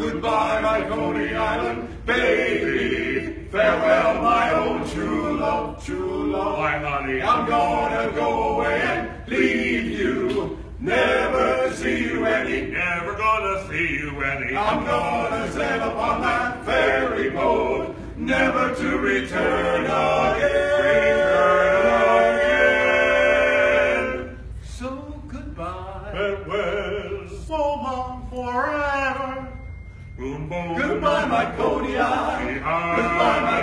goodbye, my Coney Island baby. Farewell, my own true love, true love. My honey, I'm gonna go away and leave you. Never see you any. never gonna see you any. I'm gonna sail upon that ferry boat, never to return again. So goodbye. Farewell, so long forever. Boom. Goodbye, my Island. Goodbye, my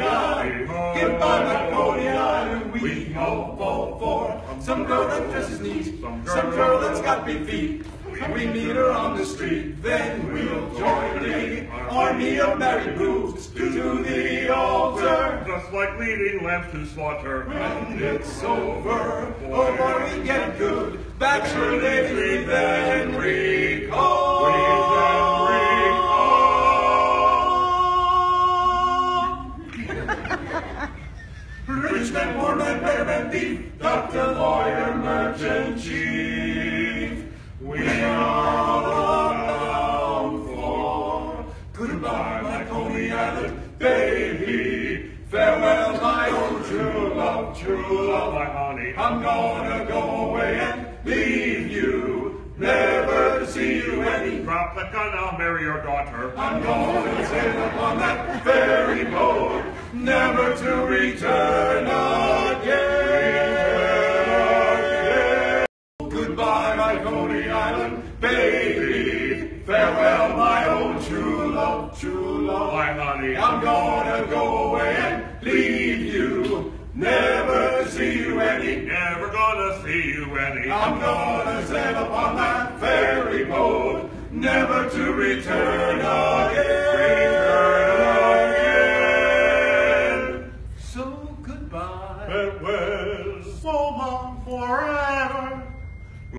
Island. Goodbye, my Island. We all fall for some girl that dresses neat, some girl that's got big feet. We meet her on the street, then we'll join the army of married boobs to the altar. Just like leading lambs to slaughter. When it's over, oh boy, we get good. Bachelor we then Rich man, poor man, bear man, thief, doctor, lawyer, merchant, chief. We are bound for goodbye, my Coney Island baby. Farewell, my own true love, true love. My honey, I'm gonna go away and leave you, never to see you any. drop the gun, I'll marry your daughter. I'm gonna sail upon that ferry boat, never to return again. Goodbye, my Coney Island baby. Farewell, my own true love, true love. My honey, I'm gonna go away and leave you, never to see you any. never gonna see you any. I'm gonna sail upon that ferry boat, never to return again. So So long forever.